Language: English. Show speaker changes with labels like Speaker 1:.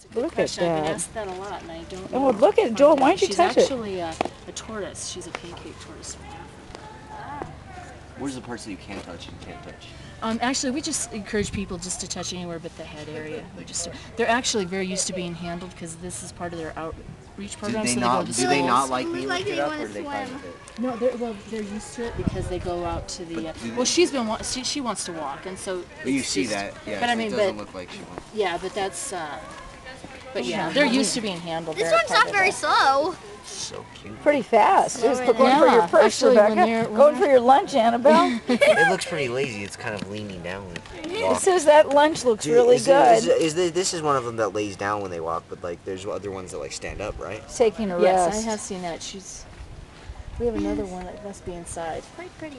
Speaker 1: It's a good
Speaker 2: Look at
Speaker 1: question. I've been asked that a lot, and I don't.
Speaker 2: Oh, look at- Joel, why don't you
Speaker 1: She's
Speaker 2: touch it?
Speaker 1: She's actually a, a tortoise. She's a pancake tortoise from Africa.
Speaker 3: Where's the parts that you can't touch and can't touch?
Speaker 1: Um, actually, we just encourage people just to touch anywhere but the head area. We just they're actually very used to being handled because this is part of their outreach
Speaker 3: Do
Speaker 1: program.
Speaker 3: they
Speaker 1: so
Speaker 3: not?
Speaker 1: they go to
Speaker 3: Do they not like being
Speaker 4: like
Speaker 3: lifted up, or do they fine with it?
Speaker 1: No, they're well, they're used to it because they go out to the. Uh, well, she's been wa- she, she wants to walk, and so.
Speaker 3: But you see
Speaker 1: just-
Speaker 3: that, yeah.
Speaker 1: But I mean,
Speaker 3: it doesn't
Speaker 1: but
Speaker 3: look like she wants.
Speaker 1: yeah, but that's. Uh, but yeah, they're used to being handled.
Speaker 4: This one's not very slow.
Speaker 3: So cute.
Speaker 2: Pretty fast. Just
Speaker 4: Yeah,
Speaker 2: going for your purse,
Speaker 1: actually,
Speaker 2: Rebecca.
Speaker 1: they're- when
Speaker 2: Going for your lunch, Annabelle.
Speaker 5: it looks pretty lazy. It's kind of leaning down.
Speaker 2: it says that lunch looks
Speaker 5: Dude,
Speaker 2: really
Speaker 5: is there-
Speaker 2: good.
Speaker 5: is, is this is one of them that lays down when they walk, but like there's other ones that like stand up, right?
Speaker 2: Taking a
Speaker 1: Yes,
Speaker 2: rest.
Speaker 1: I have seen that. She's. We have another one that must be inside.
Speaker 4: Quite pretty.